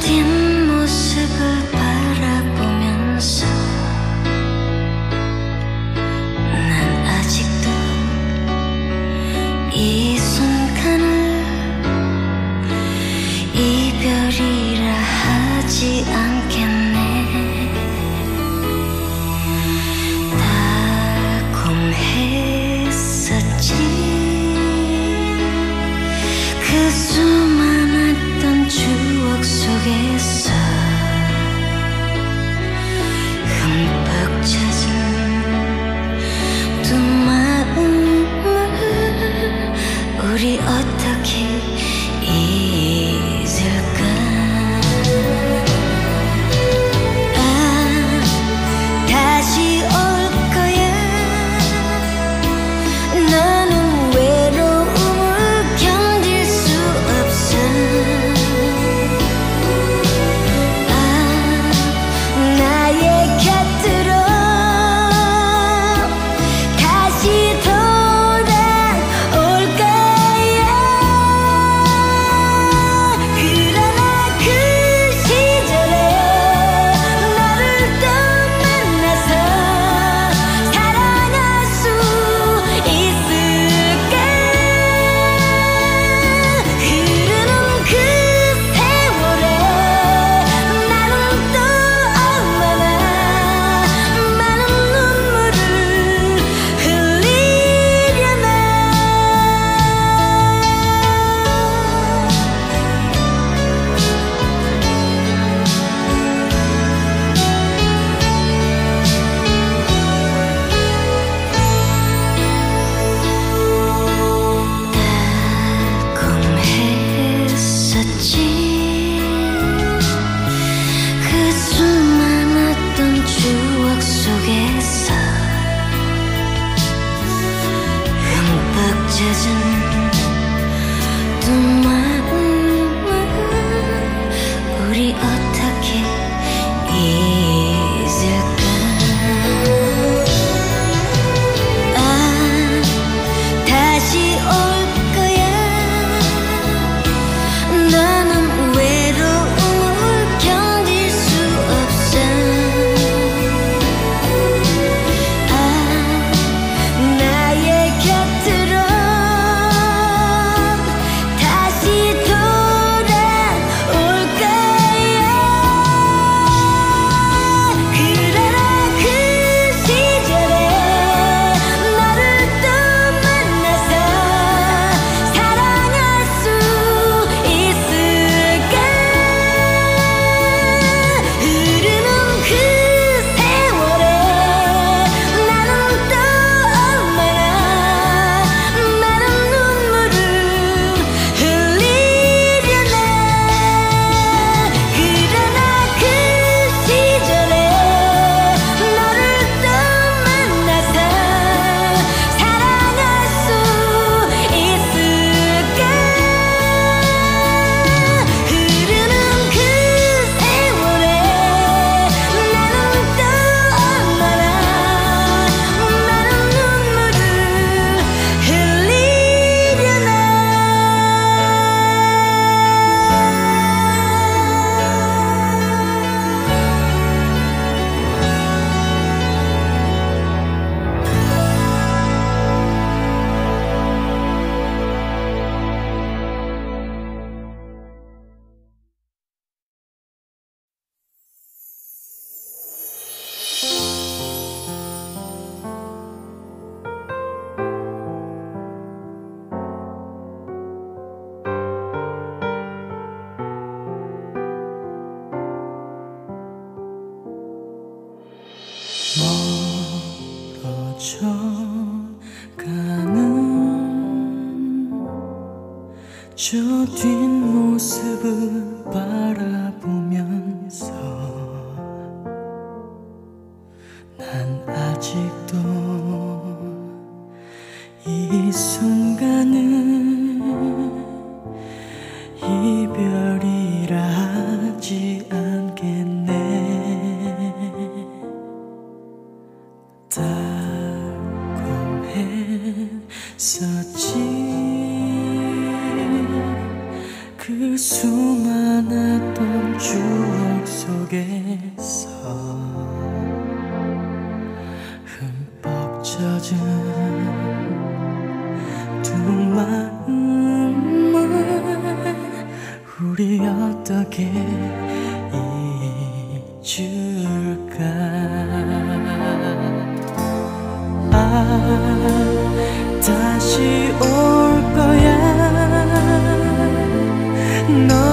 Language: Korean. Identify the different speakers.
Speaker 1: 뒷모습을 바라보면서
Speaker 2: 저 뒷모습을 바라보면서 난 아직도 이 순간 수많았던 추억 속에서 흠뻑 젖은 두 마음은 우리 어떻게 잊을까? 아 다시 오 No.